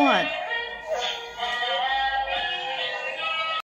one.